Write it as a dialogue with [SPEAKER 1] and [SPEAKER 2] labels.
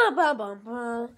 [SPEAKER 1] Ba, ba, ba,